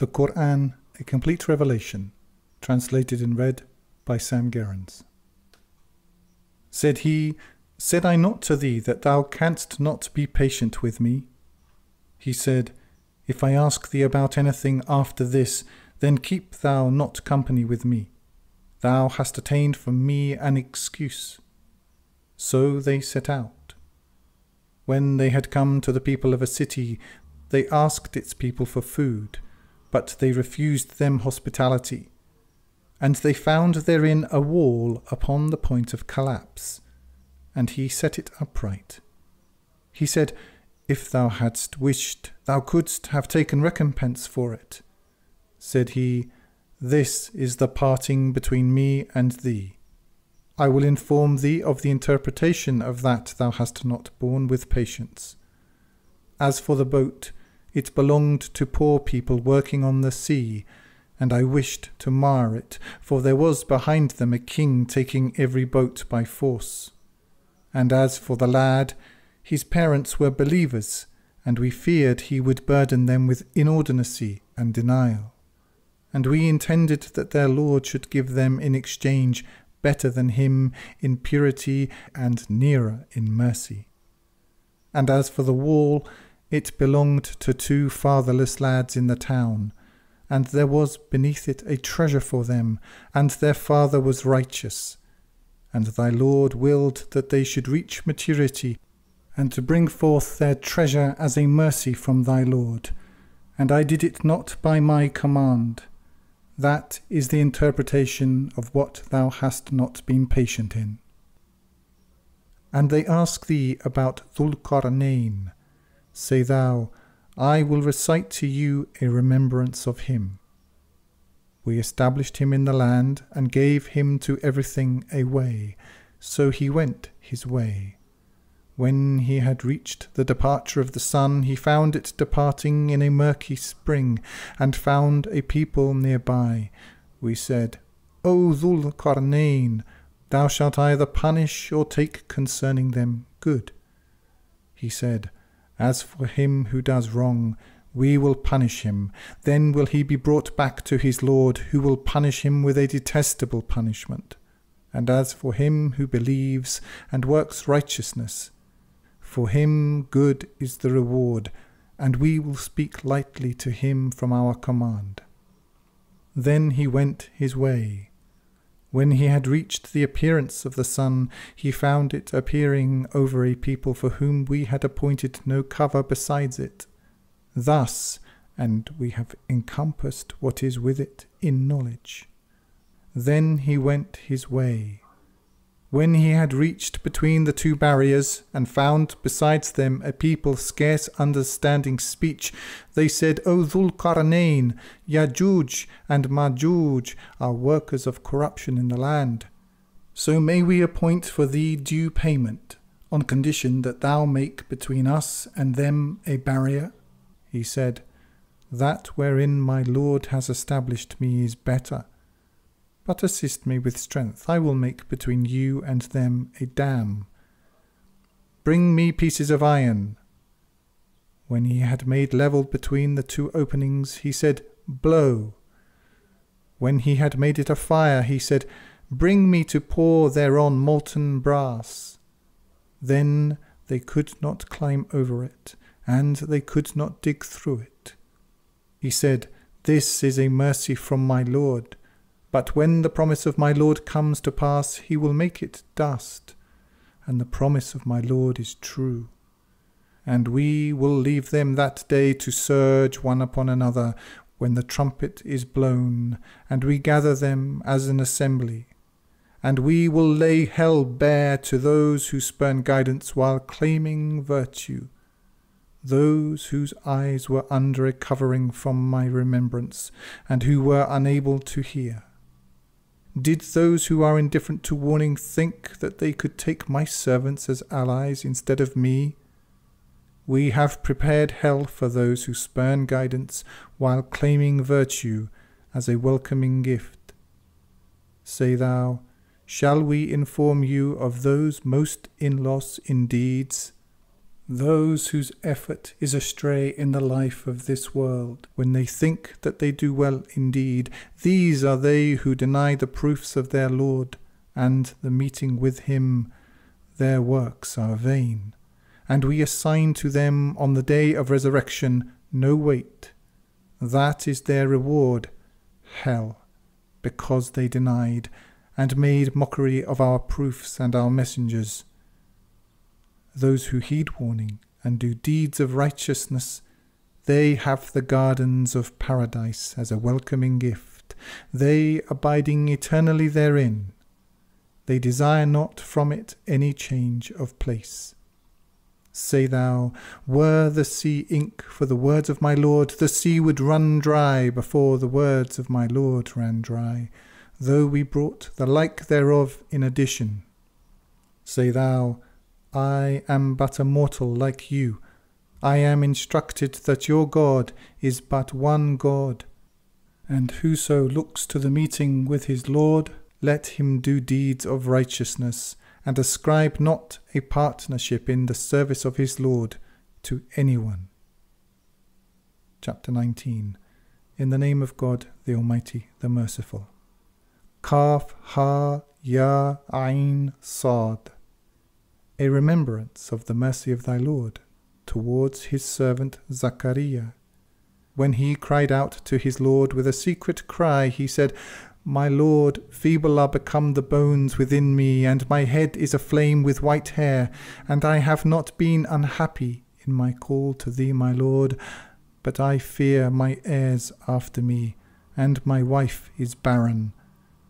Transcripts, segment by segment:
The Quran, a complete revelation, translated and read by Sam Gerrans. Said he, Said I not to thee that thou canst not be patient with me? He said, If I ask thee about anything after this, then keep thou not company with me. Thou hast attained from me an excuse. So they set out. When they had come to the people of a city, they asked its people for food, but they refused them hospitality. And they found therein a wall upon the point of collapse, and he set it upright. He said, If thou hadst wished, thou couldst have taken recompense for it. Said he, This is the parting between me and thee. I will inform thee of the interpretation of that thou hast not borne with patience. As for the boat, it belonged to poor people working on the sea, and I wished to mar it, for there was behind them a king taking every boat by force. And as for the lad, his parents were believers, and we feared he would burden them with inordinacy and denial. And we intended that their Lord should give them in exchange better than him in purity and nearer in mercy. And as for the wall, it belonged to two fatherless lads in the town, and there was beneath it a treasure for them, and their father was righteous. And thy Lord willed that they should reach maturity, and to bring forth their treasure as a mercy from thy Lord. And I did it not by my command. That is the interpretation of what thou hast not been patient in. And they ask thee about Dhul Qarnayn. Say thou, I will recite to you a remembrance of him. We established him in the land and gave him to everything a way, so he went his way. When he had reached the departure of the sun, he found it departing in a murky spring, and found a people near by. We said, O Dhul Qarnayn, thou shalt either punish or take concerning them good. He said, As for him who does wrong, we will punish him. Then will he be brought back to his Lord, who will punish him with a detestable punishment. And as for him who believes and works righteousness, for him good is the reward, and we will speak lightly to him from our command. Then he went his way. When he had reached the appearance of the sun, he found it appearing over a people for whom we had appointed no cover besides it. Thus, and we have encompassed what is with it in knowledge. Then he went his way. When he had reached between the two barriers, and found besides them a people scarce understanding speech, they said, O Dhul Qarnayn, Yajuj and Majuj are workers of corruption in the land. So may we appoint for thee due payment, on condition that thou make between us and them a barrier? He said, That wherein my Lord has established me is better but assist me with strength. I will make between you and them a dam. Bring me pieces of iron. When he had made level between the two openings, he said, Blow. When he had made it a fire, he said, Bring me to pour thereon molten brass. Then they could not climb over it, and they could not dig through it. He said, This is a mercy from my Lord. But when the promise of my Lord comes to pass, he will make it dust, and the promise of my Lord is true. And we will leave them that day to surge one upon another when the trumpet is blown, and we gather them as an assembly. And we will lay hell bare to those who spurn guidance while claiming virtue, those whose eyes were under a covering from my remembrance, and who were unable to hear. Did those who are indifferent to warning think that they could take my servants as allies instead of me? We have prepared hell for those who spurn guidance while claiming virtue as a welcoming gift. Say thou, Shall we inform you of those most in loss in deeds? Those whose effort is astray in the life of this world, when they think that they do well indeed, these are they who deny the proofs of their Lord, and the meeting with Him, their works are vain. And we assign to them on the day of resurrection no weight. That is their reward, hell, because they denied and made mockery of our proofs and our messengers. Those who heed warning and do deeds of righteousness, they have the gardens of paradise as a welcoming gift, they abiding eternally therein. They desire not from it any change of place. Say thou, Were the sea ink for the words of my Lord, the sea would run dry before the words of my Lord ran dry though we brought the like thereof in addition. Say thou, I am but a mortal like you. I am instructed that your God is but one God. And whoso looks to the meeting with his Lord, let him do deeds of righteousness, and ascribe not a partnership in the service of his Lord to anyone. Chapter 19 In the name of God, the Almighty, the Merciful. Kaf Ha Ya Ain Sad. A remembrance of the mercy of thy Lord towards his servant Zachariah. When he cried out to his Lord with a secret cry, he said, My Lord, feeble are become the bones within me, and my head is aflame with white hair, and I have not been unhappy in my call to thee, my Lord, but I fear my heirs after me, and my wife is barren.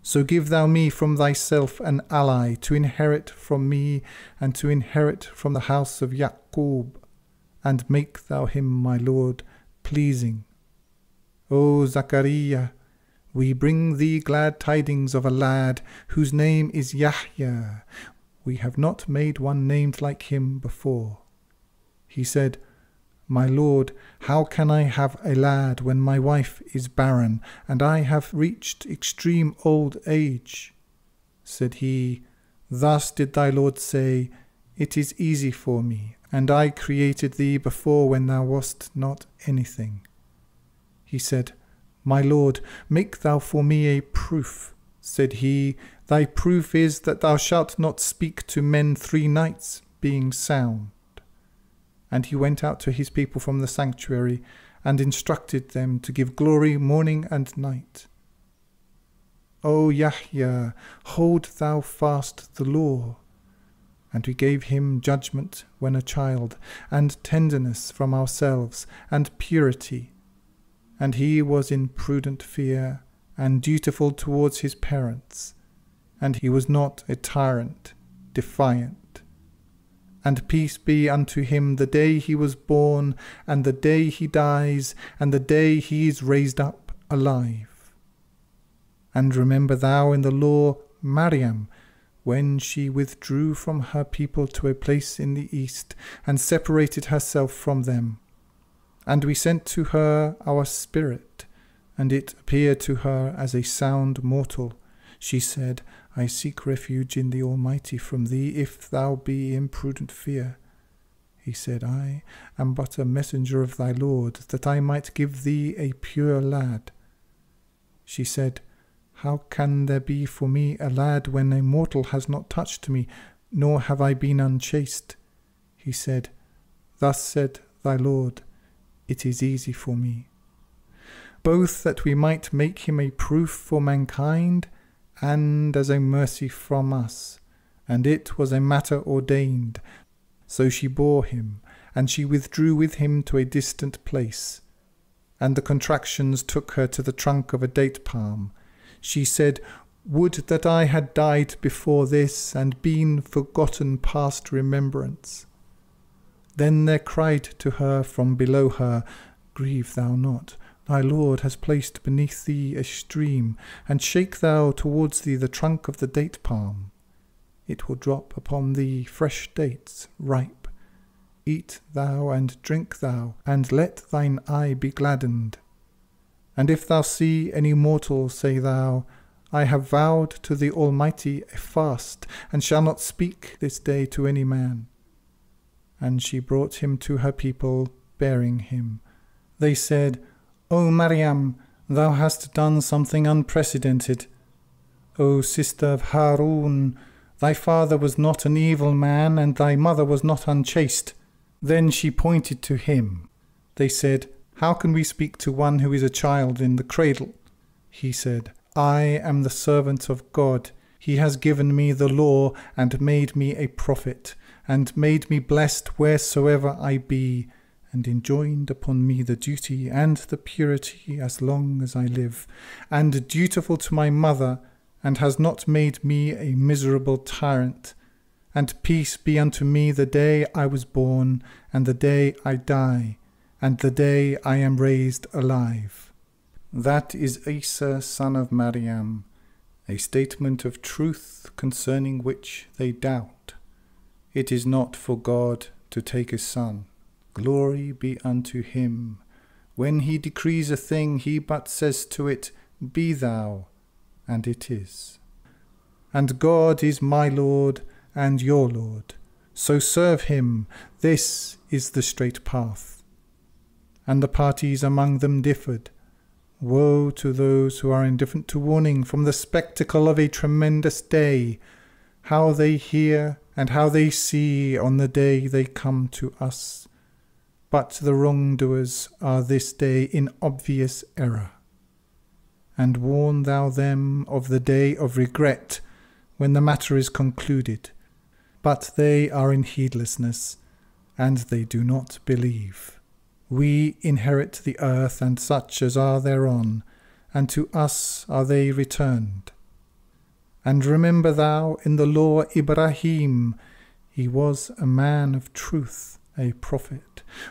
So give thou me from thyself an ally to inherit from me and to inherit from the house of Yaqub, and make thou him, my Lord, pleasing. O Zachariah, we bring thee glad tidings of a lad whose name is Yahya. We have not made one named like him before. He said, my lord, how can I have a lad when my wife is barren, and I have reached extreme old age? Said he, Thus did thy Lord say, It is easy for me, and I created thee before when thou wast not anything. He said, My Lord, make thou for me a proof. Said he, Thy proof is that thou shalt not speak to men three nights, being sound. And he went out to his people from the sanctuary and instructed them to give glory morning and night. O Yahya, hold thou fast the law. And we gave him judgment when a child, and tenderness from ourselves, and purity. And he was in prudent fear, and dutiful towards his parents. And he was not a tyrant, defiant and peace be unto him the day he was born, and the day he dies, and the day he is raised up alive. And remember thou in the law Mariam, when she withdrew from her people to a place in the east, and separated herself from them. And we sent to her our spirit, and it appeared to her as a sound mortal. She said, I seek refuge in the Almighty from thee, if thou be imprudent fear. He said, I am but a messenger of thy Lord, that I might give thee a pure lad. She said, How can there be for me a lad when a mortal has not touched me, nor have I been unchaste? He said, Thus said thy Lord, It is easy for me. Both that we might make him a proof for mankind, and as a mercy from us, and it was a matter ordained. So she bore him, and she withdrew with him to a distant place. And the contractions took her to the trunk of a date palm. She said, Would that I had died before this, and been forgotten past remembrance. Then there cried to her from below her, Grieve thou not, Thy Lord has placed beneath thee a stream, and shake thou towards thee the trunk of the date palm. It will drop upon thee fresh dates, ripe. Eat thou and drink thou, and let thine eye be gladdened. And if thou see any mortal, say thou, I have vowed to the Almighty a fast, and shall not speak this day to any man. and she brought him to her people, bearing him. They said, O Maryam, thou hast done something unprecedented. O sister of Harun, thy father was not an evil man, and thy mother was not unchaste. Then she pointed to him. They said, How can we speak to one who is a child in the cradle? He said, I am the servant of God. He has given me the law and made me a prophet, and made me blessed wheresoever I be, and enjoined upon me the duty and the purity as long as I live, and dutiful to my mother, and has not made me a miserable tyrant. And peace be unto me the day I was born, and the day I die, and the day I am raised alive. That is Isa son of Mariam, a statement of truth concerning which they doubt. It is not for God to take a son. Glory be unto him. When he decrees a thing, he but says to it, Be thou, and it is. And God is my Lord and your Lord. So serve him. This is the straight path. And the parties among them differed. Woe to those who are indifferent to warning from the spectacle of a tremendous day, how they hear and how they see on the day they come to us. But the wrongdoers are this day in obvious error. And warn thou them of the day of regret when the matter is concluded. But they are in heedlessness, and they do not believe. We inherit the earth and such as are thereon, and to us are they returned. And remember thou in the law Ibrahim, he was a man of truth, a prophet,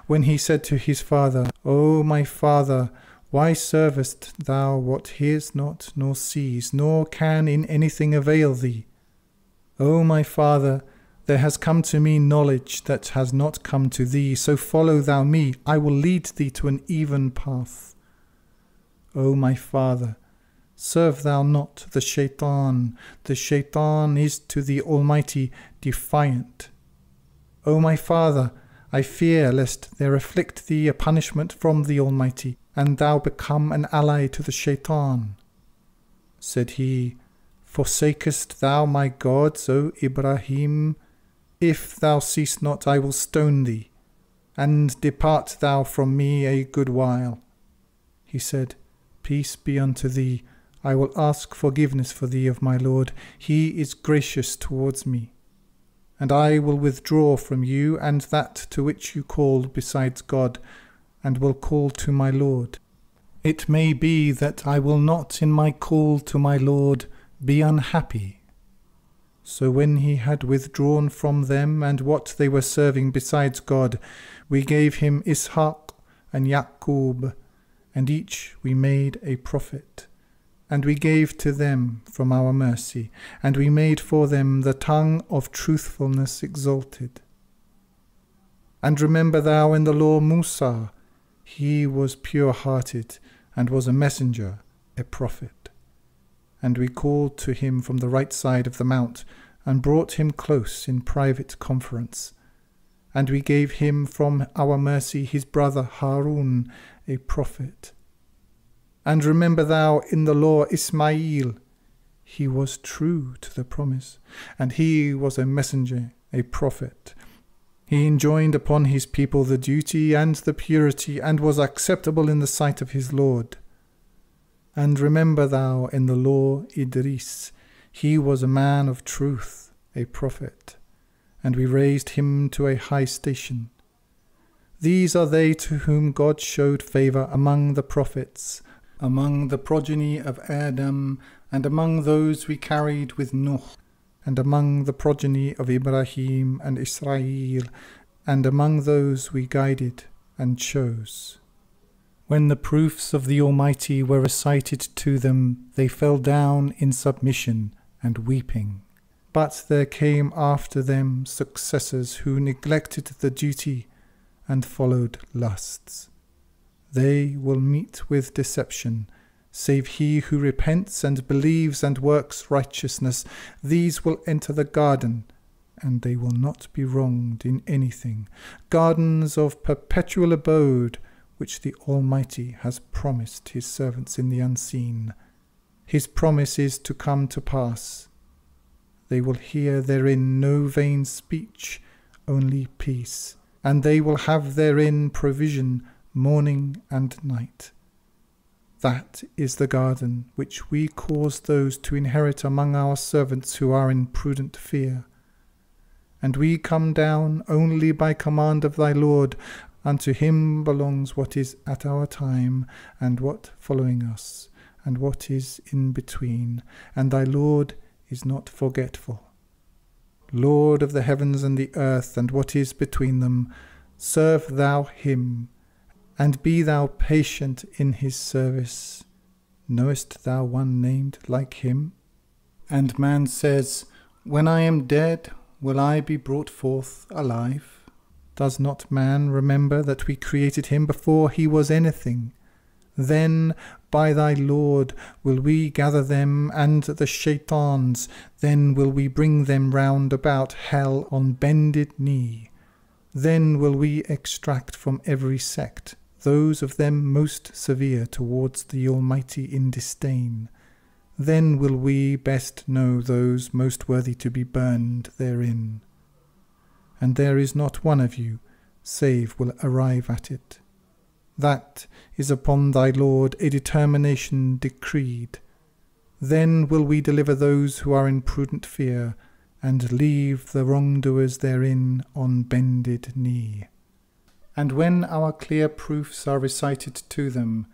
when he said to his father, O my father, why servest thou what hears not, nor sees, nor can in anything avail thee? O my father, there has come to me knowledge that has not come to thee, so follow thou me, I will lead thee to an even path. O my father, serve thou not the shaitan, the shaitan is to the Almighty defiant. O my father, I fear lest there afflict thee a punishment from the Almighty, and thou become an ally to the shaitan. Said he, Forsakest thou my gods, O Ibrahim? If thou cease not, I will stone thee, and depart thou from me a good while. He said, Peace be unto thee. I will ask forgiveness for thee of my Lord. He is gracious towards me. And I will withdraw from you and that to which you call besides God, and will call to my Lord. It may be that I will not in my call to my Lord be unhappy so when he had withdrawn from them and what they were serving besides God, we gave him Ishaq and Yaqub, and each we made a prophet. And we gave to them from our mercy, and we made for them the tongue of truthfulness exalted. And remember thou in the law Musa, he was pure hearted, and was a messenger, a prophet and we called to him from the right side of the mount, and brought him close in private conference. And we gave him from our mercy his brother Harun, a prophet. And remember thou in the law Ismail, he was true to the promise, and he was a messenger, a prophet. He enjoined upon his people the duty and the purity, and was acceptable in the sight of his Lord. And remember thou in the law Idris, he was a man of truth, a prophet, and we raised him to a high station. These are they to whom God showed favour among the prophets, among the progeny of Adam, and among those we carried with Nuh, and among the progeny of Ibrahim and Israel, and among those we guided and chose. When the proofs of the Almighty were recited to them, they fell down in submission and weeping. But there came after them successors who neglected the duty and followed lusts. They will meet with deception, save he who repents and believes and works righteousness. These will enter the garden, and they will not be wronged in anything, gardens of perpetual abode, which the Almighty has promised his servants in the unseen. His promise is to come to pass. They will hear therein no vain speech, only peace, and they will have therein provision morning and night. That is the garden which we cause those to inherit among our servants who are in prudent fear. And we come down only by command of thy Lord. Unto him belongs what is at our time, and what following us, and what is in between, and thy Lord is not forgetful. Lord of the heavens and the earth, and what is between them, serve thou him, and be thou patient in his service. Knowest thou one named like him? And man says, When I am dead, will I be brought forth alive? Does not man remember that we created him before he was anything? Then by thy Lord will we gather them and the shaitans, then will we bring them round about hell on bended knee. Then will we extract from every sect those of them most severe towards the Almighty in disdain then will we best know those most worthy to be burned therein. And there is not one of you, save will arrive at it. That is upon thy Lord a determination decreed. Then will we deliver those who are in prudent fear, and leave the wrongdoers therein on bended knee. And when our clear proofs are recited to them,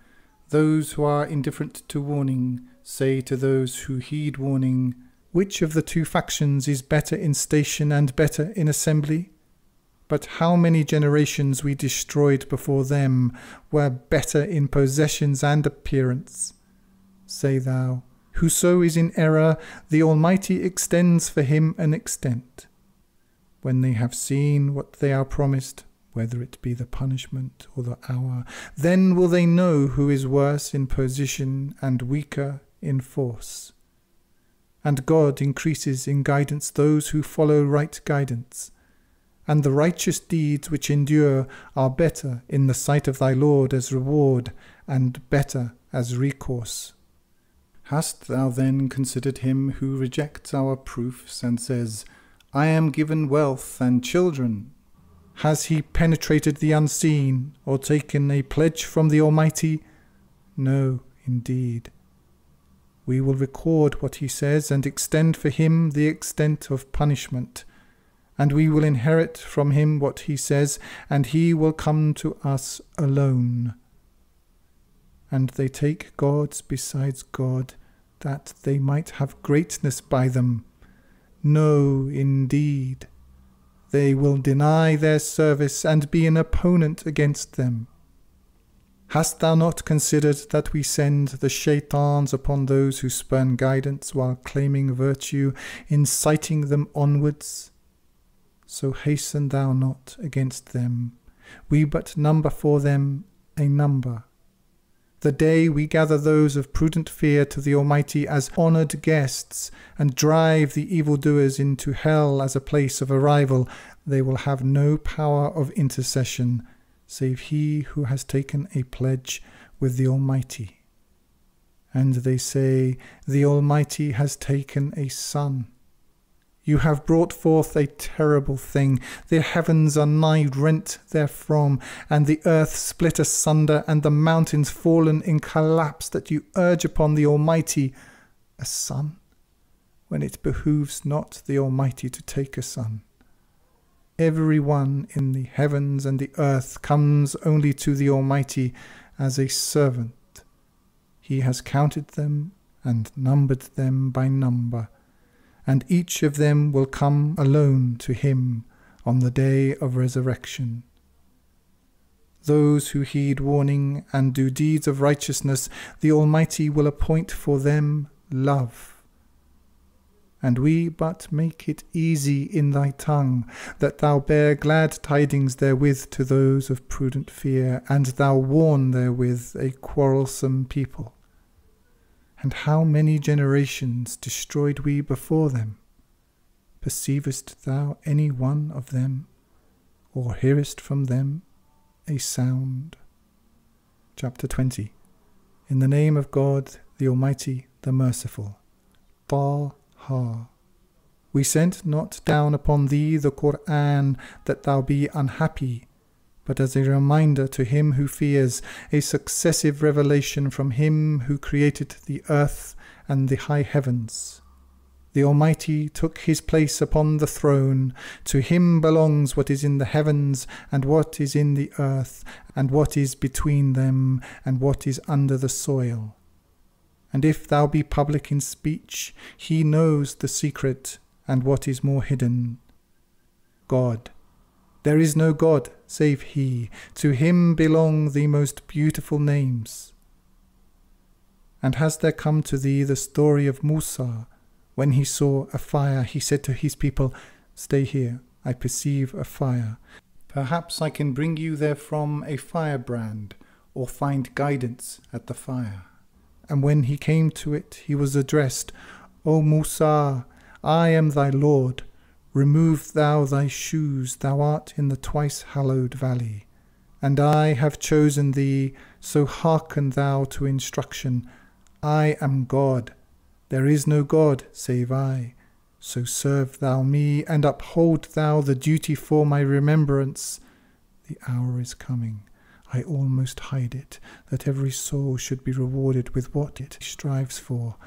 those who are indifferent to warning say to those who heed warning, Which of the two factions is better in station and better in assembly? But how many generations we destroyed before them were better in possessions and appearance? Say thou, Whoso is in error, the Almighty extends for him an extent. When they have seen what they are promised, whether it be the punishment or the hour, then will they know who is worse in position and weaker in force. And God increases in guidance those who follow right guidance. And the righteous deeds which endure are better in the sight of thy Lord as reward, and better as recourse. Hast thou then considered him who rejects our proofs and says, I am given wealth and children? Has he penetrated the unseen, or taken a pledge from the Almighty? No, indeed. We will record what he says and extend for him the extent of punishment. And we will inherit from him what he says, and he will come to us alone. And they take gods besides God, that they might have greatness by them. No, indeed. They will deny their service and be an opponent against them. Hast thou not considered that we send the shaitans upon those who spurn guidance while claiming virtue, inciting them onwards? So hasten thou not against them. We but number for them a number. The day we gather those of prudent fear to the Almighty as honoured guests, and drive the evildoers into hell as a place of arrival, they will have no power of intercession save he who has taken a pledge with the Almighty. And they say, The Almighty has taken a son. You have brought forth a terrible thing. The heavens are nigh rent therefrom, and the earth split asunder, and the mountains fallen in collapse, that you urge upon the Almighty a son, when it behooves not the Almighty to take a son. Every one in the heavens and the earth comes only to the Almighty as a servant. He has counted them and numbered them by number, and each of them will come alone to him on the day of resurrection. Those who heed warning and do deeds of righteousness, the Almighty will appoint for them love and we but make it easy in thy tongue, that thou bear glad tidings therewith to those of prudent fear, and thou warn therewith a quarrelsome people. And how many generations destroyed we before them? Perceivest thou any one of them, or hearest from them a sound? Chapter 20 In the name of God, the Almighty, the Merciful. Ta Ha. We sent not down upon thee the Qur'an that thou be unhappy, but as a reminder to him who fears, a successive revelation from him who created the earth and the high heavens. The Almighty took his place upon the throne. To him belongs what is in the heavens, and what is in the earth, and what is between them, and what is under the soil. And if thou be public in speech, he knows the secret, and what is more hidden. God. There is no God save he. To him belong the most beautiful names. And has there come to thee the story of Musa? When he saw a fire, he said to his people, Stay here, I perceive a fire. Perhaps I can bring you therefrom a firebrand, or find guidance at the fire. And when he came to it, he was addressed, O Musa, I am thy Lord. Remove thou thy shoes, thou art in the twice hallowed valley. And I have chosen thee, so hearken thou to instruction. I am God, there is no God save I. So serve thou me, and uphold thou the duty for my remembrance. The hour is coming. I almost hide it, that every soul should be rewarded with what it strives for.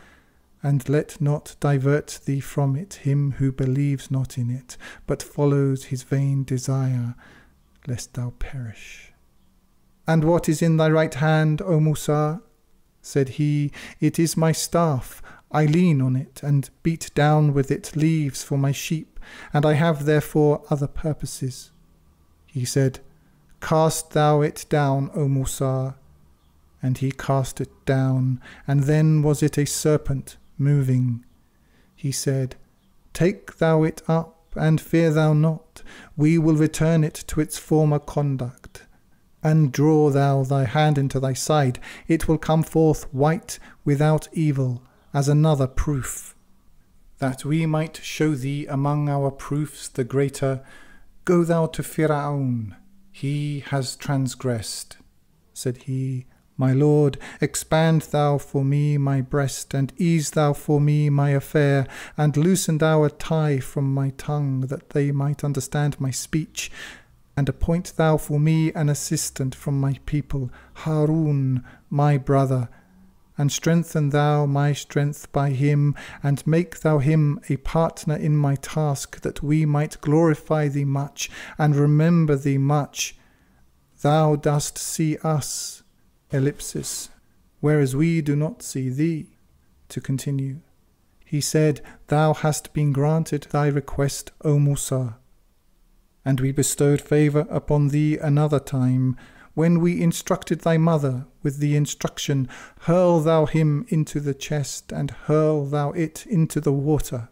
And let not divert thee from it him who believes not in it, but follows his vain desire, lest thou perish. And what is in thy right hand, O Musa? Said he, It is my staff. I lean on it and beat down with it leaves for my sheep, and I have therefore other purposes. He said, Cast thou it down, O Musa. And he cast it down, and then was it a serpent moving. He said, Take thou it up, and fear thou not. We will return it to its former conduct. And draw thou thy hand into thy side, it will come forth white without evil as another proof, that we might show thee among our proofs the greater, Go thou to Fir'aun, he has transgressed. Said he, My Lord, expand thou for me my breast, and ease thou for me my affair, and loosen thou a tie from my tongue, that they might understand my speech, and appoint thou for me an assistant from my people, Harun, my brother, and strengthen thou my strength by him, and make thou him a partner in my task, that we might glorify thee much, and remember thee much. Thou dost see us, ellipsis, whereas we do not see thee. To continue. He said, Thou hast been granted thy request, O Musa. And we bestowed favour upon thee another time, when we instructed thy mother with the instruction, Hurl thou him into the chest, and hurl thou it into the water.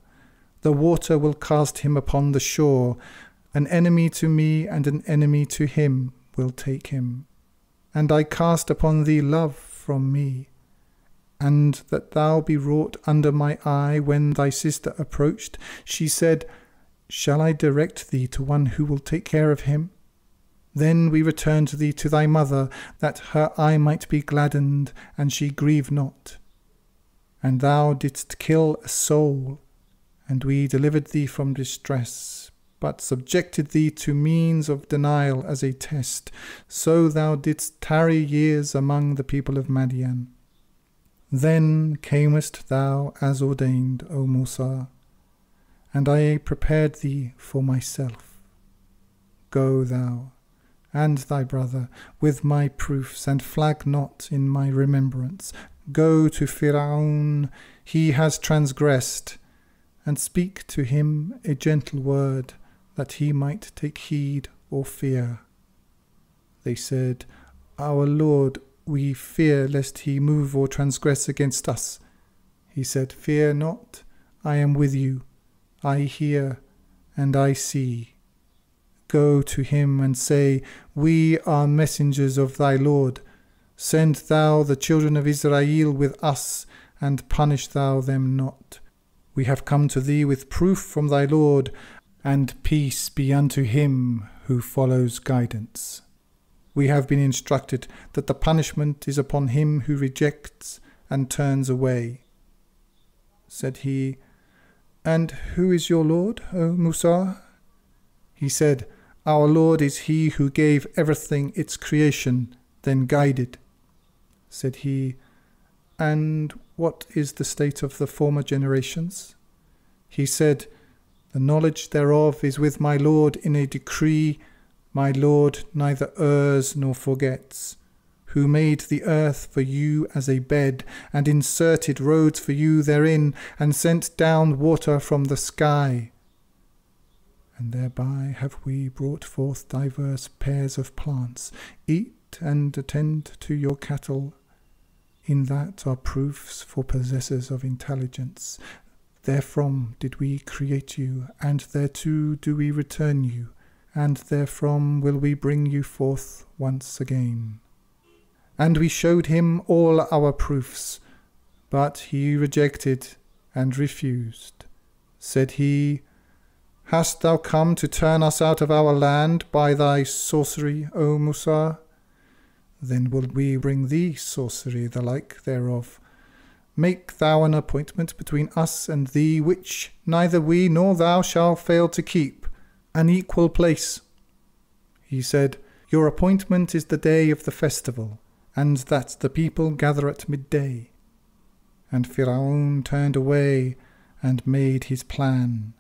The water will cast him upon the shore. An enemy to me and an enemy to him will take him. And I cast upon thee love from me, and that thou be wrought under my eye when thy sister approached, she said, Shall I direct thee to one who will take care of him? Then we returned thee to thy mother, that her eye might be gladdened, and she grieve not. And thou didst kill a soul, and we delivered thee from distress, but subjected thee to means of denial as a test. So thou didst tarry years among the people of Madian. Then camest thou as ordained, O Musa, and I prepared thee for myself. Go thou and thy brother with my proofs, and flag not in my remembrance. Go to Firaun, he has transgressed, and speak to him a gentle word, that he might take heed or fear. They said, Our Lord, we fear lest he move or transgress against us. He said, Fear not, I am with you. I hear and I see. Go to him and say, We are messengers of thy Lord. Send thou the children of Israel with us, and punish thou them not. We have come to thee with proof from thy Lord, and peace be unto him who follows guidance. We have been instructed that the punishment is upon him who rejects and turns away. Said he, And who is your Lord, O Musa? He said, Our Lord is he who gave everything its creation, then guided. Said he, And what is the state of the former generations? He said, The knowledge thereof is with my Lord in a decree my Lord neither errs nor forgets, who made the earth for you as a bed, and inserted roads for you therein, and sent down water from the sky. And thereby have we brought forth divers pairs of plants. Eat and attend to your cattle. In that are proofs for possessors of intelligence. Therefrom did we create you, and thereto do we return you and therefrom will we bring you forth once again. And we showed him all our proofs, but he rejected and refused. Said he, Hast thou come to turn us out of our land by thy sorcery, O Musa? Then will we bring thee sorcery, the like thereof. Make thou an appointment between us and thee, which neither we nor thou shall fail to keep an equal place. He said, Your appointment is the day of the festival, and that the people gather at midday. And Firaun turned away and made his plan.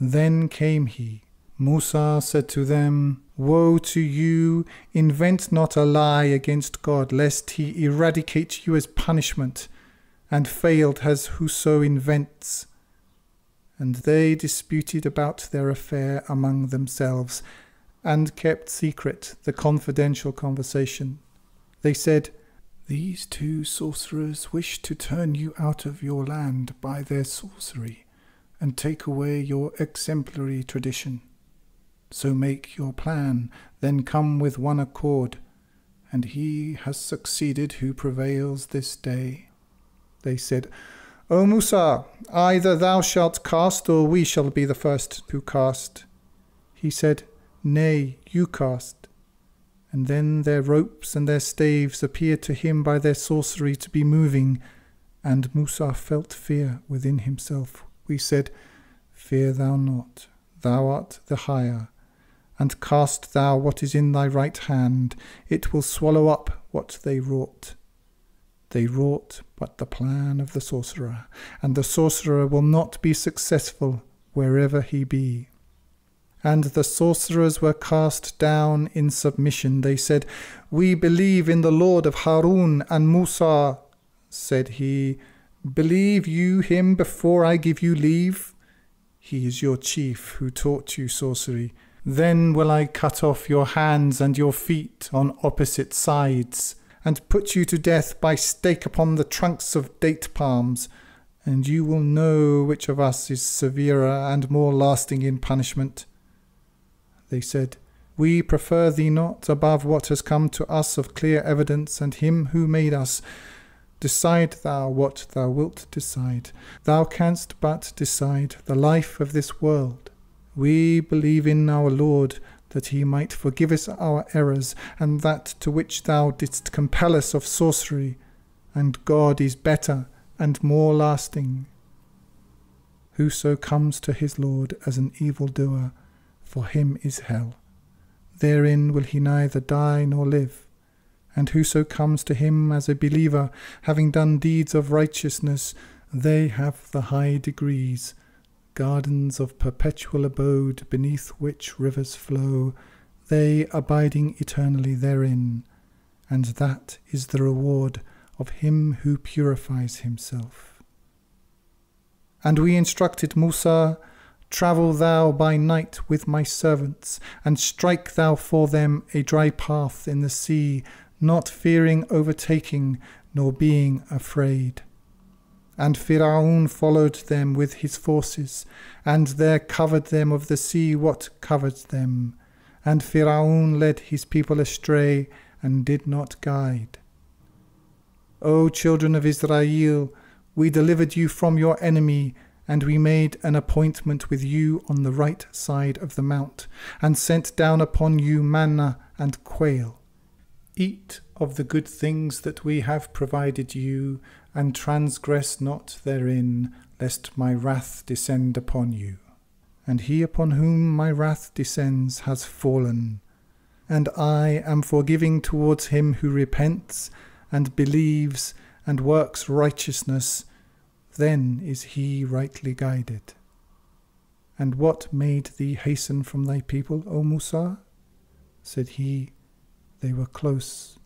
Then came he. Musa said to them, Woe to you! Invent not a lie against God, lest he eradicate you as punishment, and failed has whoso invents and they disputed about their affair among themselves, and kept secret the confidential conversation. They said, These two sorcerers wish to turn you out of your land by their sorcery, and take away your exemplary tradition. So make your plan, then come with one accord, and he has succeeded who prevails this day. They said, O Musa, either thou shalt cast, or we shall be the first to cast. He said, Nay, you cast. And then their ropes and their staves appeared to him by their sorcery to be moving, and Musa felt fear within himself. We said, Fear thou not, thou art the higher, and cast thou what is in thy right hand, it will swallow up what they wrought. They wrought but the plan of the sorcerer, and the sorcerer will not be successful wherever he be. And the sorcerers were cast down in submission. They said, We believe in the Lord of Harun and Musa. Said he, Believe you him before I give you leave? He is your chief who taught you sorcery. Then will I cut off your hands and your feet on opposite sides and put you to death by stake upon the trunks of date palms, and you will know which of us is severer and more lasting in punishment. They said, We prefer thee not above what has come to us of clear evidence, and him who made us. Decide thou what thou wilt decide. Thou canst but decide the life of this world. We believe in our Lord, that he might forgive us our errors, and that to which thou didst compel us of sorcery, and God is better and more lasting. Whoso comes to his Lord as an evildoer, for him is hell. Therein will he neither die nor live. And whoso comes to him as a believer, having done deeds of righteousness, they have the high degrees gardens of perpetual abode beneath which rivers flow, they abiding eternally therein, and that is the reward of him who purifies himself. And we instructed Musa, Travel thou by night with my servants, and strike thou for them a dry path in the sea, not fearing overtaking, nor being afraid. And Firaun followed them with his forces, and there covered them of the sea what covered them. And Firaun led his people astray, and did not guide. O children of Israel, we delivered you from your enemy, and we made an appointment with you on the right side of the mount, and sent down upon you manna and quail. Eat of the good things that we have provided you, and transgress not therein, lest my wrath descend upon you. And he upon whom my wrath descends has fallen, and I am forgiving towards him who repents and believes and works righteousness, then is he rightly guided. And what made thee hasten from thy people, O Musa? Said he, They were close,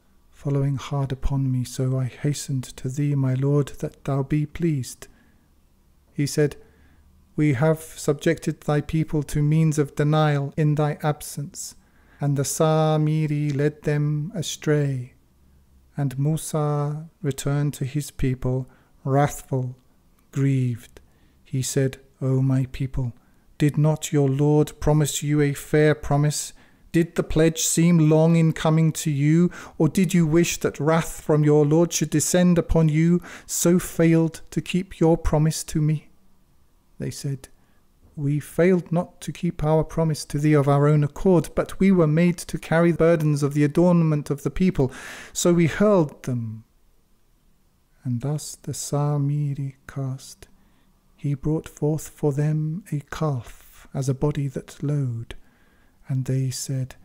following hard upon me, so I hastened to thee, my lord, that thou be pleased. He said, We have subjected thy people to means of denial in thy absence, and the Samiri led them astray. And Musa returned to his people, wrathful, grieved. He said, O my people, did not your Lord promise you a fair promise? Did the pledge seem long in coming to you, or did you wish that wrath from your Lord should descend upon you, so failed to keep your promise to me? They said, We failed not to keep our promise to thee of our own accord, but we were made to carry the burdens of the adornment of the people, so we hurled them. And thus the Samiri cast he brought forth for them a calf as a body that lowed. And they said,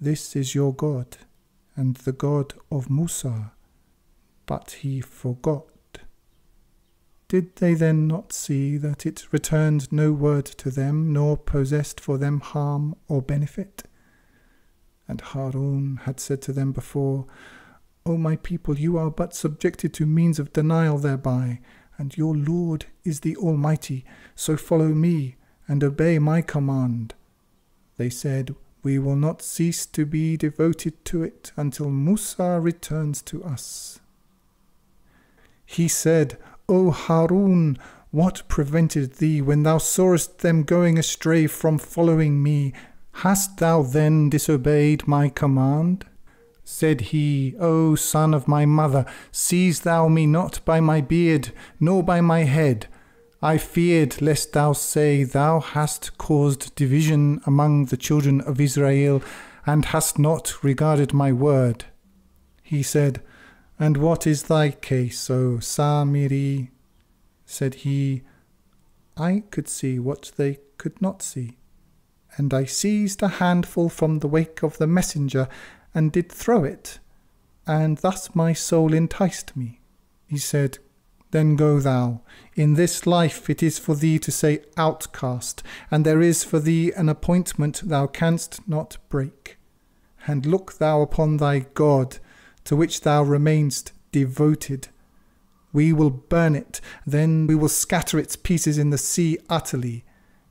This is your God, and the God of Musa. But he forgot. Did they then not see that it returned no word to them, nor possessed for them harm or benefit? And Harun had said to them before, O my people, you are but subjected to means of denial thereby, and your Lord is the Almighty, so follow me and obey my command. They said, We will not cease to be devoted to it until Musa returns to us. He said, O Harun, what prevented thee when thou sawest them going astray from following me? Hast thou then disobeyed my command? Said he, O son of my mother, seize thou me not by my beard, nor by my head. I feared lest thou say, Thou hast caused division among the children of Israel, and hast not regarded my word. He said, And what is thy case, O Samiri? Said he, I could see what they could not see. And I seized a handful from the wake of the messenger, and did throw it, and thus my soul enticed me. He said, Then go thou. In this life it is for thee to say outcast, and there is for thee an appointment thou canst not break. And look thou upon thy God, to which thou remainest devoted. We will burn it, then we will scatter its pieces in the sea utterly.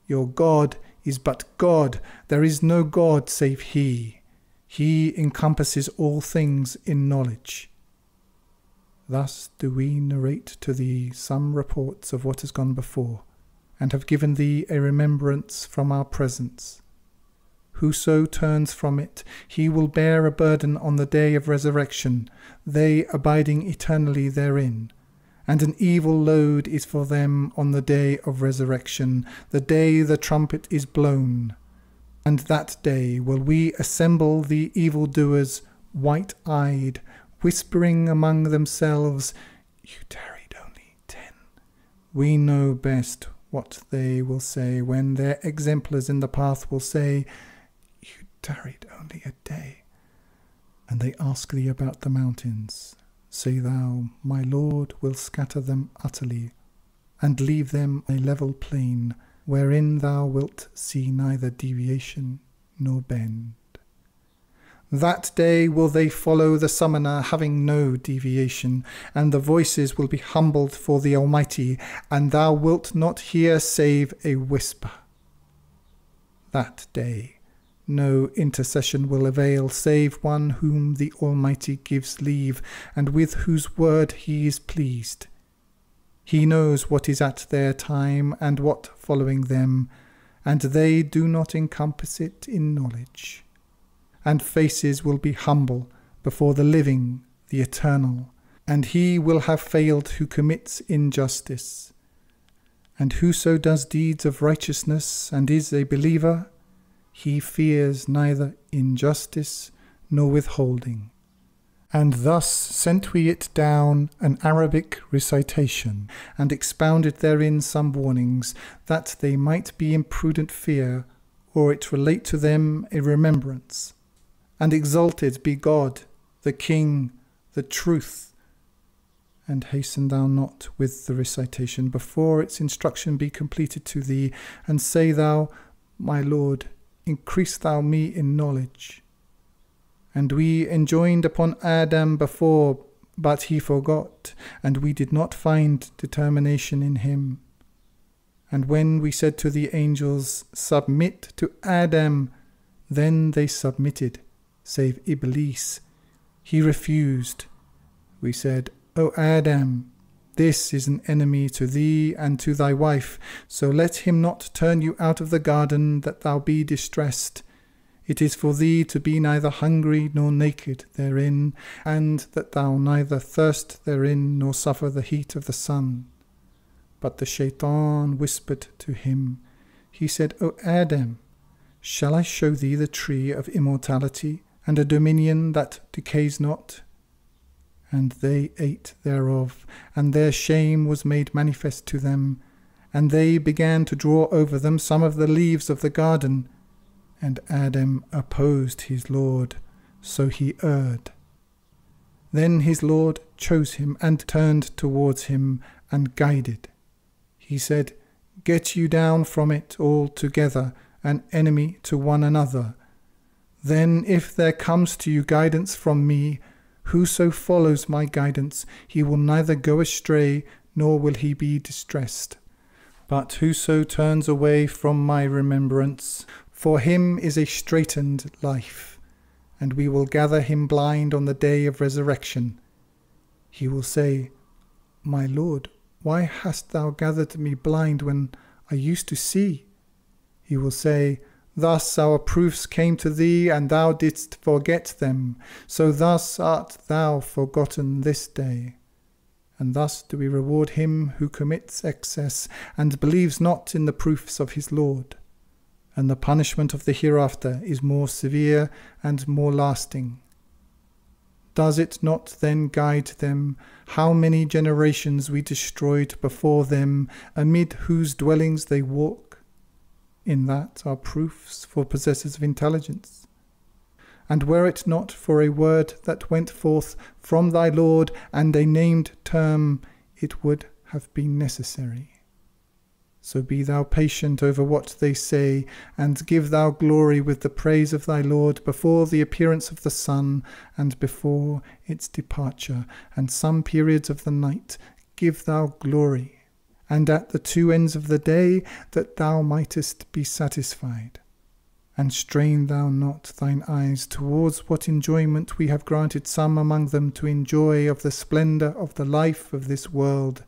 Your God is but God, there is no God save He. He encompasses all things in knowledge. Thus do we narrate to thee some reports of what has gone before, and have given thee a remembrance from our presence. Whoso turns from it, he will bear a burden on the day of resurrection, they abiding eternally therein. And an evil load is for them on the day of resurrection, the day the trumpet is blown. And that day will we assemble the evildoers, white eyed, whispering among themselves, You tarried only ten. We know best what they will say when their exemplars in the path will say, You tarried only a day. And they ask thee about the mountains. Say thou, My Lord will scatter them utterly, and leave them a level plain wherein thou wilt see neither deviation nor bend. That day will they follow the summoner, having no deviation, and the voices will be humbled for the Almighty, and thou wilt not hear save a whisper. That day no intercession will avail save one whom the Almighty gives leave, and with whose word he is pleased. He knows what is at their time and what following them, and they do not encompass it in knowledge. And faces will be humble before the living, the eternal, and he will have failed who commits injustice. And whoso does deeds of righteousness and is a believer, he fears neither injustice nor withholding. And thus sent we it down an Arabic recitation, and expounded therein some warnings, that they might be in prudent fear, or it relate to them a remembrance. And exalted be God, the King, the truth. And hasten thou not with the recitation before its instruction be completed to thee, and say thou, My Lord, increase thou me in knowledge. And we enjoined upon Adam before, but he forgot, and we did not find determination in him. And when we said to the angels, Submit to Adam, then they submitted, save Iblis. He refused. We said, O Adam, this is an enemy to thee and to thy wife, so let him not turn you out of the garden that thou be distressed. It is for thee to be neither hungry nor naked therein, and that thou neither thirst therein nor suffer the heat of the sun. But the shaitan whispered to him. He said, O Adam, shall I show thee the tree of immortality, and a dominion that decays not? And they ate thereof, and their shame was made manifest to them, and they began to draw over them some of the leaves of the garden, and Adam opposed his Lord, so he erred. Then his Lord chose him and turned towards him and guided. He said, Get you down from it all together, an enemy to one another. Then, if there comes to you guidance from me, whoso follows my guidance, he will neither go astray nor will he be distressed. But whoso turns away from my remembrance, for him is a straitened life, and we will gather him blind on the day of resurrection. He will say, My Lord, why hast thou gathered me blind when I used to see? He will say, Thus our proofs came to thee, and thou didst forget them. So thus art thou forgotten this day. And thus do we reward him who commits excess, and believes not in the proofs of his Lord and the punishment of the hereafter is more severe and more lasting. Does it not then guide them how many generations we destroyed before them, amid whose dwellings they walk? In that are proofs for possessors of intelligence. And were it not for a word that went forth from thy Lord and a named term, it would have been necessary. So be thou patient over what they say, and give thou glory with the praise of thy Lord before the appearance of the sun, and before its departure, and some periods of the night give thou glory, and at the two ends of the day, that thou mightest be satisfied. And strain thou not thine eyes towards what enjoyment we have granted some among them to enjoy of the splendour of the life of this world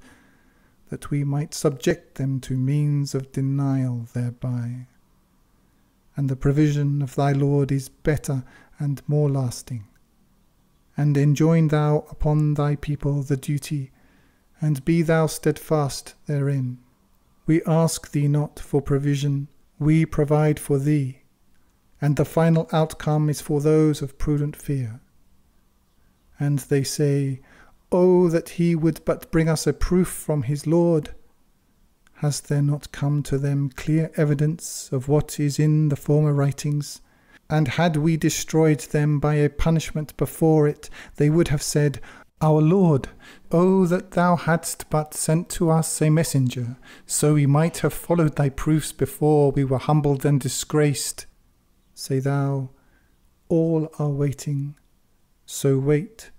that we might subject them to means of denial thereby. And the provision of thy Lord is better and more lasting. And enjoin thou upon thy people the duty, and be thou steadfast therein. We ask thee not for provision, we provide for thee, and the final outcome is for those of prudent fear. And they say, Oh, that he would but bring us a proof from his Lord! Has there not come to them clear evidence of what is in the former writings? And had we destroyed them by a punishment before it, they would have said, Our Lord, oh, that thou hadst but sent to us a messenger, so we might have followed thy proofs before we were humbled and disgraced. Say thou, All are waiting, so wait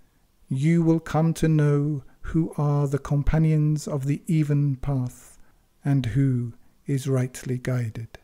you will come to know who are the companions of the even path and who is rightly guided.